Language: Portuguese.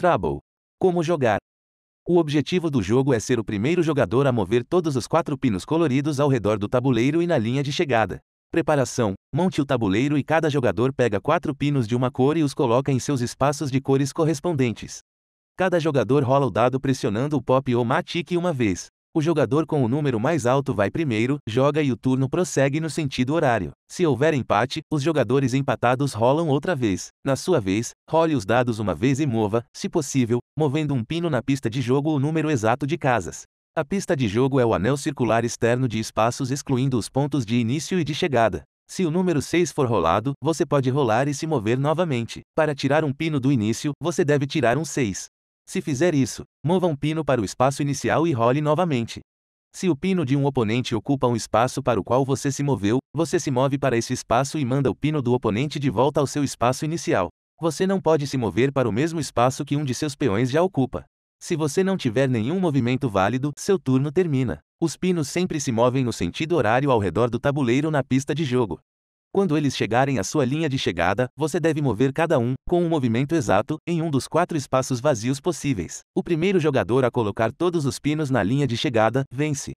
Trouble. Como jogar? O objetivo do jogo é ser o primeiro jogador a mover todos os quatro pinos coloridos ao redor do tabuleiro e na linha de chegada. Preparação: monte o tabuleiro e cada jogador pega quatro pinos de uma cor e os coloca em seus espaços de cores correspondentes. Cada jogador rola o dado pressionando o pop ou matique uma vez. O jogador com o número mais alto vai primeiro, joga e o turno prossegue no sentido horário. Se houver empate, os jogadores empatados rolam outra vez. Na sua vez, role os dados uma vez e mova, se possível, movendo um pino na pista de jogo o número exato de casas. A pista de jogo é o anel circular externo de espaços excluindo os pontos de início e de chegada. Se o número 6 for rolado, você pode rolar e se mover novamente. Para tirar um pino do início, você deve tirar um 6. Se fizer isso, mova um pino para o espaço inicial e role novamente. Se o pino de um oponente ocupa um espaço para o qual você se moveu, você se move para esse espaço e manda o pino do oponente de volta ao seu espaço inicial. Você não pode se mover para o mesmo espaço que um de seus peões já ocupa. Se você não tiver nenhum movimento válido, seu turno termina. Os pinos sempre se movem no sentido horário ao redor do tabuleiro na pista de jogo. Quando eles chegarem à sua linha de chegada, você deve mover cada um, com um movimento exato, em um dos quatro espaços vazios possíveis. O primeiro jogador a colocar todos os pinos na linha de chegada, vence.